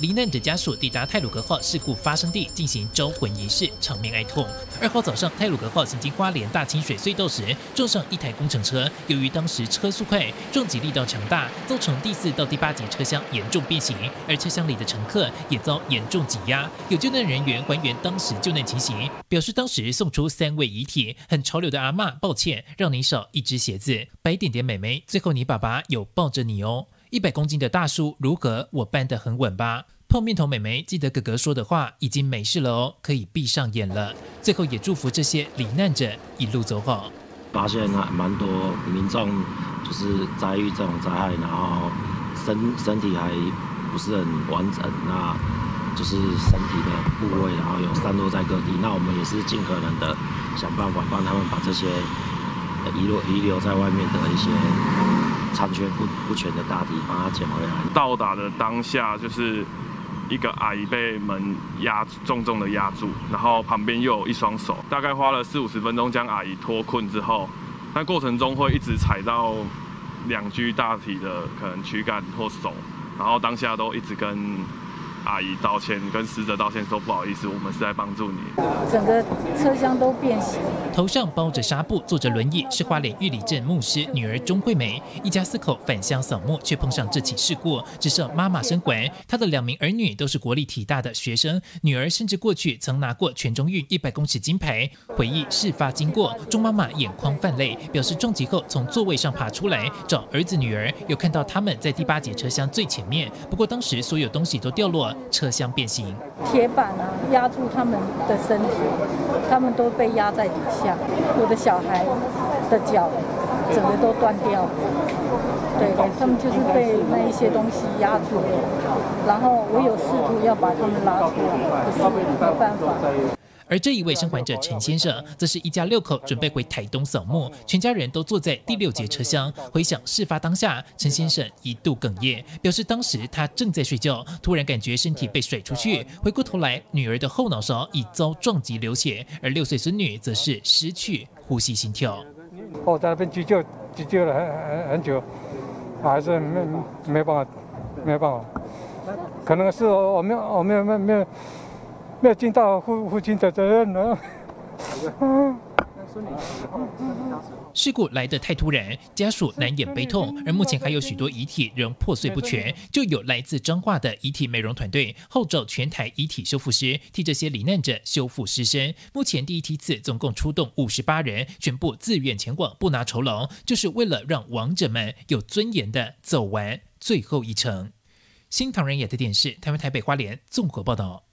罹难者家属抵达泰鲁格号事故发生地进行招魂仪式，场面哀痛。二号早上，泰鲁格号行经花莲大清水隧道时，撞上一台工程车。由于当时车速快，撞击力道强大，造成第四到第八节车厢严重变形，而车厢里的乘客也遭严重挤压。有救难人员还原当时救难情形，表示当时送出三位遗体，很潮流的阿妈，抱歉，让你少一只鞋子。白点点美眉，最后你爸爸有抱着你哦。一百公斤的大叔，如何？我搬得很稳吧？碰面头美眉，记得哥哥说的话，已经没事了哦，可以闭上眼了。最后也祝福这些罹难者一路走好。发现还蛮多民众就是遭遇这种灾害，然后身身体还不是很完整，那就是身体的部位，然后有散落在各地。那我们也是尽可能的想办法帮他们把这些遗落遗留在外面的一些。残缺不不全的大地，把它捡回来。到达的当下，就是一个阿姨被门压重重的压住，然后旁边又有一双手，大概花了四五十分钟将阿姨脱困之后，那过程中会一直踩到两具大体的可能躯干或手，然后当下都一直跟。阿姨道歉，跟死者道歉，说不好意思，我们是在帮助你。整个车厢都变形，头上包着纱布，坐着轮椅，是花莲玉里镇牧师女儿钟惠美，一家四口返乡扫墓，却碰上这起事故，只剩妈妈生还。她的两名儿女都是国立体大的学生，女儿甚至过去曾拿过全中运一百公尺金牌。回忆事发经过，钟妈妈眼眶泛泪，表示撞击后从座位上爬出来找儿子女儿，有看到他们在第八节车厢最前面，不过当时所有东西都掉落。车厢变形，铁板啊压住他们的身体，他们都被压在底下。我的小孩的脚整个都断掉，对，他们就是被那一些东西压住了。然后我有试图要把他们拉出来，可是没办法。而这一位生还者陈先生，则是一家六口准备回台东扫墓，全家人都坐在第六节车厢。回想事发当下，陈先生一度哽咽，表示当时他正在睡觉，突然感觉身体被甩出去，回过头来，女儿的后脑勺已遭撞击流血，而六岁孙女则是失去呼吸心跳。我在那边急救，急救了很很很久，还是没没办法，没办法，可能是我没有我没有没有没有。没有尽到父父亲的责任呢。事故来得太突然，家属难掩悲痛，而目前还有许多遗体仍破碎不全。就有来自彰化的遗体美容团队号召全台遗体修复师替这些罹难者修复尸身。目前第一梯次总共出动五十八人，全部自愿前往，不拿酬劳，就是为了让亡者们有尊严的走完最后一程。新唐人亚的电视，台湾台北花莲综合报道。